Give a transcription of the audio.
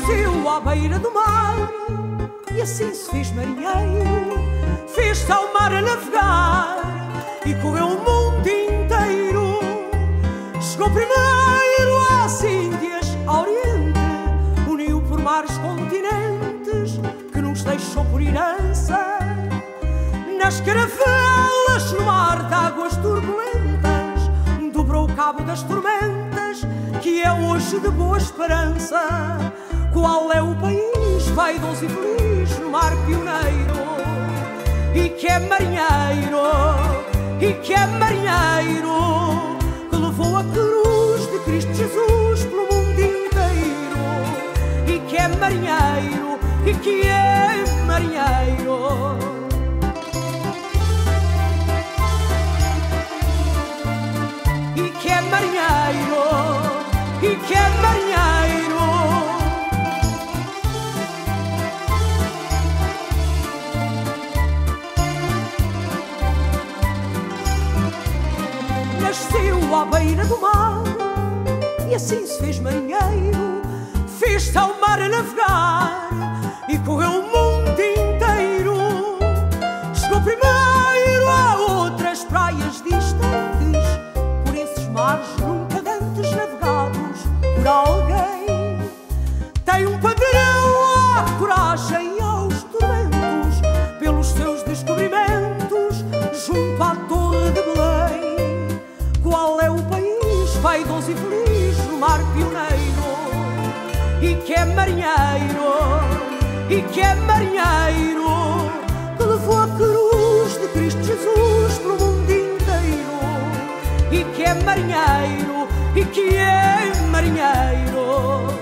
Nasceu à beira do mar e assim se fez marinheiro. Fez-se ao mar a navegar e correu o mundo inteiro. Chegou primeiro às Índias, ao Oriente, uniu por mares continentes que nos deixou por herança. Nas caravelas, no mar de águas turbulentas, dobrou o cabo das tormentas, que é hoje de boa esperança. Qual é o país vaidoso e feliz no mar pioneiro? E que é marinheiro, e que é marinheiro, que levou a cruz de Cristo Jesus pelo mundo inteiro. E que é marinheiro, e que é marinheiro. À beira do mar e assim se fez marinheiro. Fez-se ao mar a navegar e correu o mundo inteiro. Chegou primeiro a outras praias distantes, por esses mares nunca dantes navegados por alguém. Tem um padrão à coragem e aos tormentos, pelos seus descobrimentos, junto à Torre vaidoso e feliz no mar pioneiro? E que é marinheiro, e que é marinheiro, que levou a cruz de Cristo Jesus pelo mundo inteiro. E que é marinheiro, e que é marinheiro.